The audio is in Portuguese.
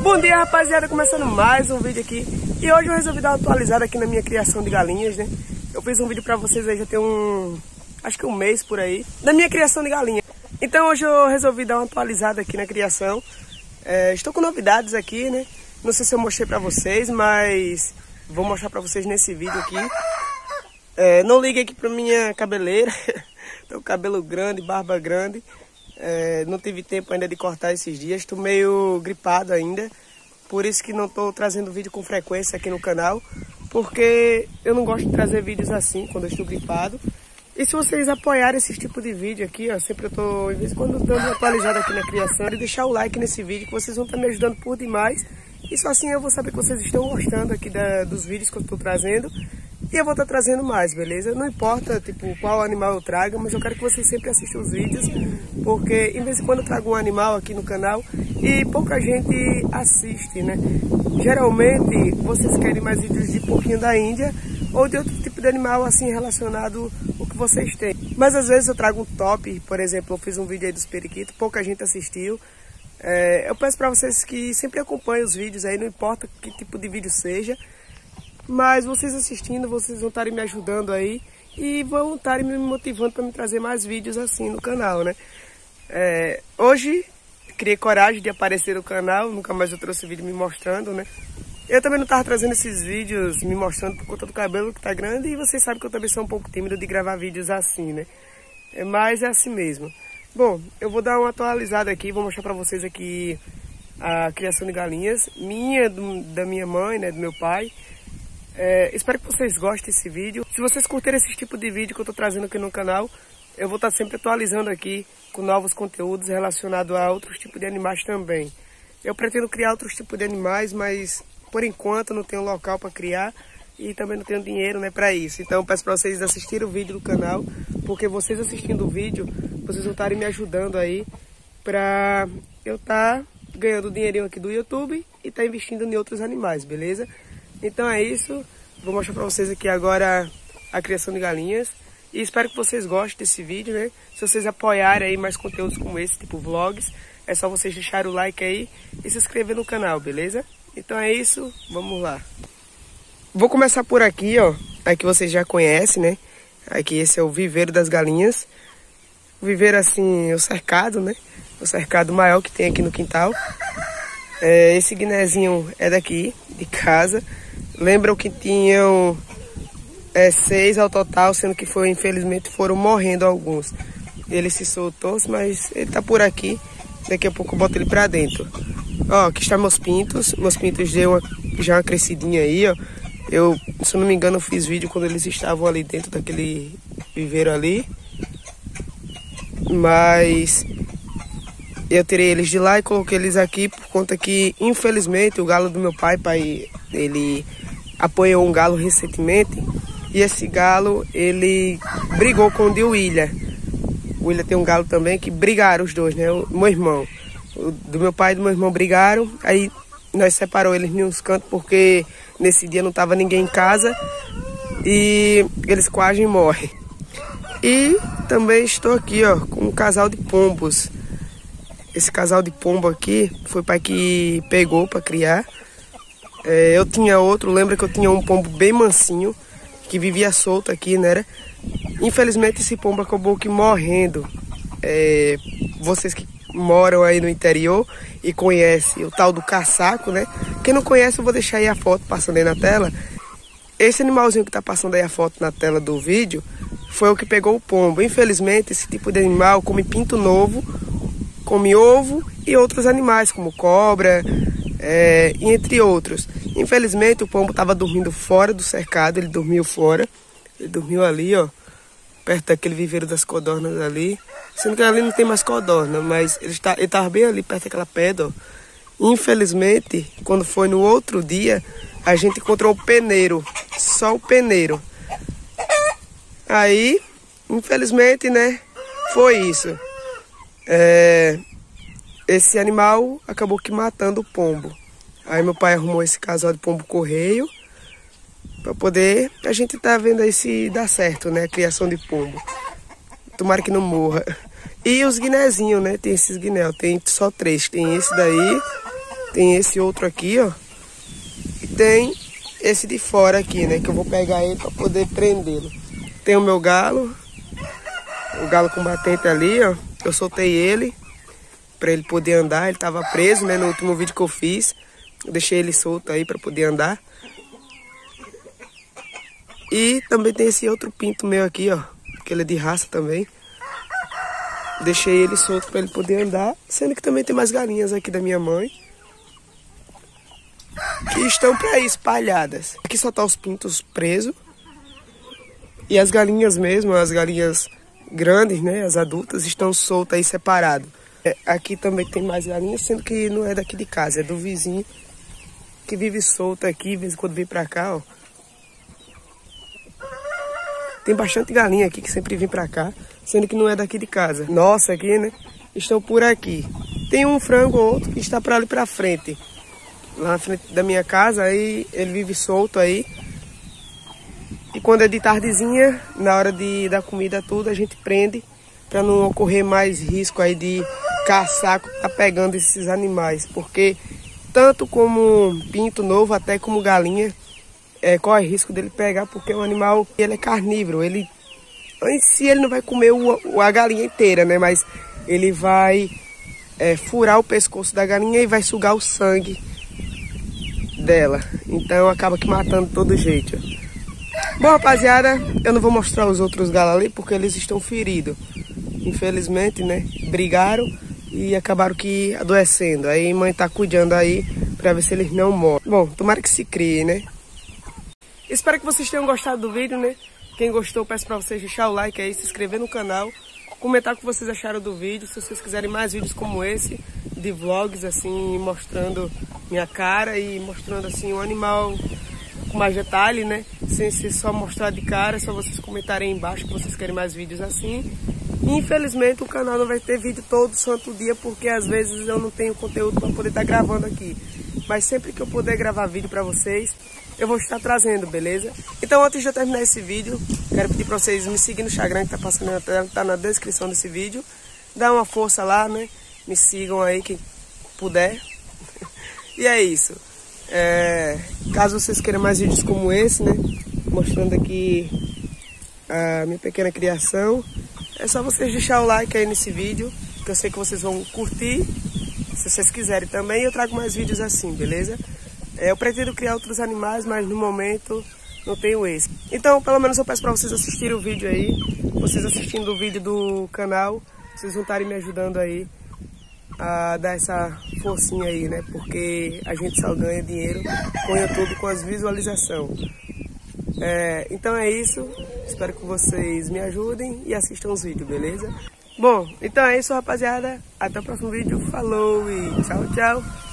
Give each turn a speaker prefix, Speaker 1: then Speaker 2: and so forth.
Speaker 1: Bom dia rapaziada, começando mais um vídeo aqui. E hoje eu resolvi dar uma atualizada aqui na minha criação de galinhas, né? Eu fiz um vídeo pra vocês aí já tem um... Acho que um mês por aí Da minha criação de galinha. Então hoje eu resolvi dar uma atualizada aqui na criação. É, Estou com novidades aqui, né? Não sei se eu mostrei pra vocês, mas... Vou mostrar pra vocês nesse vídeo aqui. É, Não ligue aqui pra minha cabeleira. Tô com cabelo grande, barba grande é, não tive tempo ainda de cortar esses dias, estou meio gripado ainda. Por isso que não estou trazendo vídeo com frequência aqui no canal. Porque eu não gosto de trazer vídeos assim quando eu estou gripado. E se vocês apoiarem esse tipo de vídeo aqui, ó, sempre eu tô, vez quando, dando uma atualizada aqui na criação, e deixar o like nesse vídeo, que vocês vão estar me ajudando por demais. E só assim eu vou saber que vocês estão gostando aqui da, dos vídeos que eu estou trazendo. E eu vou estar trazendo mais, beleza? Não importa, tipo, qual animal eu traga, mas eu quero que vocês sempre assistam os vídeos, porque em vez de quando eu trago um animal aqui no canal e pouca gente assiste, né? Geralmente vocês querem mais vídeos de porquinho da Índia ou de outro tipo de animal assim relacionado ao que vocês têm. Mas às vezes eu trago um top, por exemplo, eu fiz um vídeo aí dos periquitos, pouca gente assistiu. É, eu peço para vocês que sempre acompanhem os vídeos aí, não importa que tipo de vídeo seja. Mas vocês assistindo, vocês vão estarem me ajudando aí e vão estarem me motivando para me trazer mais vídeos assim no canal, né? É, hoje criei coragem de aparecer no canal, nunca mais eu trouxe vídeo me mostrando, né? Eu também não estava trazendo esses vídeos me mostrando por conta do cabelo que tá grande e vocês sabem que eu também sou um pouco tímido de gravar vídeos assim, né? É, mas é assim mesmo. Bom, eu vou dar uma atualizada aqui, vou mostrar para vocês aqui a criação de galinhas, minha, do, da minha mãe, né, do meu pai. É, espero que vocês gostem desse vídeo. Se vocês curtirem esse tipo de vídeo que eu estou trazendo aqui no canal, eu vou estar tá sempre atualizando aqui com novos conteúdos relacionados a outros tipos de animais também. Eu pretendo criar outros tipos de animais, mas por enquanto não tenho local para criar e também não tenho dinheiro né, para isso. Então peço para vocês assistirem o vídeo do canal, porque vocês assistindo o vídeo, vocês vão estarem me ajudando aí para eu estar tá ganhando dinheirinho aqui do YouTube e estar tá investindo em outros animais, beleza? Então é isso. Vou mostrar para vocês aqui agora a criação de galinhas. E espero que vocês gostem desse vídeo, né? Se vocês apoiarem aí mais conteúdos como esse, tipo vlogs, é só vocês deixarem o like aí e se inscrever no canal, beleza? Então é isso, vamos lá. Vou começar por aqui, ó. Aqui vocês já conhecem, né? Aqui esse é o viveiro das galinhas. O viveiro assim, o cercado, né? O cercado maior que tem aqui no quintal. É, esse guinézinho é daqui, de casa. Lembram que tinham é, seis ao total, sendo que foi, infelizmente foram morrendo alguns. Ele se soltou, mas ele tá por aqui. Daqui a pouco eu boto ele pra dentro. Ó, aqui estão meus pintos. Meus pintos deu uma, já uma crescidinha aí, ó. Eu, se não me engano, fiz vídeo quando eles estavam ali dentro daquele viveiro ali. Mas eu tirei eles de lá e coloquei eles aqui por conta que, infelizmente, o galo do meu pai, pai, ele apoiou um galo recentemente e esse galo ele brigou com o de William. O William tem um galo também que brigaram os dois, né? O meu irmão. O do meu pai e do meu irmão brigaram, aí nós separou eles em uns cantos porque nesse dia não estava ninguém em casa e eles quase morrem. E também estou aqui, ó, com um casal de pombos. Esse casal de pombo aqui foi o pai que pegou para criar. É, eu tinha outro, lembra que eu tinha um pombo bem mansinho, que vivia solto aqui, né? Infelizmente esse pombo acabou que morrendo. É, vocês que moram aí no interior e conhecem o tal do caçaco, né? Quem não conhece, eu vou deixar aí a foto passando aí na tela. Esse animalzinho que tá passando aí a foto na tela do vídeo foi o que pegou o pombo. Infelizmente, esse tipo de animal come pinto novo, come ovo e outros animais, como cobra, é, entre outros. Infelizmente o pombo estava dormindo fora do cercado, ele dormiu fora, ele dormiu ali, ó, perto daquele viveiro das codornas ali. Sendo que ali não tem mais codorna, mas ele está, ele estava bem ali perto daquela pedra. Ó. Infelizmente, quando foi no outro dia, a gente encontrou o peneiro, só o peneiro. Aí, infelizmente, né, foi isso. É, esse animal acabou que matando o pombo. Aí meu pai arrumou esse casal de pombo correio para poder a gente tá vendo aí se dá certo, né, criação de pombo. Tomara que não morra. E os guinézinhos, né? Tem esses guiné, tem só três. Tem esse daí, Tem esse outro aqui, ó. E tem esse de fora aqui, né? Que eu vou pegar ele para poder prendê-lo. Tem o meu galo. O galo combatente ali, ó. Eu soltei ele para ele poder andar. Ele tava preso, né? No último vídeo que eu fiz. Deixei ele solto aí para poder andar. E também tem esse outro pinto meu aqui, ó. Que ele é de raça também. Deixei ele solto para ele poder andar. Sendo que também tem mais galinhas aqui da minha mãe que estão por aí espalhadas. Aqui só tá os pintos presos. E as galinhas mesmo, as galinhas grandes, né, as adultas, estão soltas aí separadas. É, aqui também tem mais galinhas, sendo que não é daqui de casa, é do vizinho que vive solto aqui, de vez em quando vem pra cá, ó. Tem bastante galinha aqui que sempre vem pra cá, sendo que não é daqui de casa. Nossa, aqui, né, estão por aqui. Tem um frango ou outro que está para ali pra frente lá na frente da minha casa, aí ele vive solto aí. E quando é de tardezinha, na hora de dar comida tudo, a gente prende para não ocorrer mais risco aí de caçar, tá pegando esses animais, porque tanto como pinto novo até como galinha é, corre risco dele pegar, porque o animal ele é carnívoro, ele em si ele não vai comer o, a galinha inteira, né? Mas ele vai é, furar o pescoço da galinha e vai sugar o sangue dela. Então acaba que matando todo jeito. Bom, rapaziada, eu não vou mostrar os outros galos ali porque eles estão feridos. Infelizmente, né? Brigaram e acabaram que adoecendo. Aí mãe tá cuidando aí pra ver se eles não morrem. Bom, tomara que se crie, né? Espero que vocês tenham gostado do vídeo, né? Quem gostou, peço pra vocês deixar o like aí, se inscrever no canal, comentar o que vocês acharam do vídeo. Se vocês quiserem mais vídeos como esse, de vlogs, assim, mostrando minha cara e mostrando assim o um animal com mais detalhe, né? Sem ser só mostrar de cara, é só vocês comentarem embaixo que vocês querem mais vídeos assim. Infelizmente o canal não vai ter vídeo todo santo dia porque às vezes eu não tenho conteúdo para poder estar tá gravando aqui. Mas sempre que eu puder gravar vídeo para vocês, eu vou estar trazendo, beleza? Então antes de eu terminar esse vídeo, quero pedir para vocês me seguirem no Instagram que tá passando na tá na descrição desse vídeo. Dá uma força lá, né? Me sigam aí quem puder. E é isso. É, caso vocês queiram mais vídeos como esse, né? Mostrando aqui a minha pequena criação. É só vocês deixar o like aí nesse vídeo. Que eu sei que vocês vão curtir. Se vocês quiserem também, eu trago mais vídeos assim, beleza? É, eu pretendo criar outros animais, mas no momento não tenho esse. Então, pelo menos eu peço para vocês assistirem o vídeo aí. Vocês assistindo o vídeo do canal, vocês vão estarem me ajudando aí a dar essa forcinha aí, né? Porque a gente só ganha dinheiro com o YouTube com as visualizações. É, então é isso. Espero que vocês me ajudem e assistam os vídeos, beleza? Bom, então é isso, rapaziada. Até o próximo vídeo. Falou e tchau, tchau.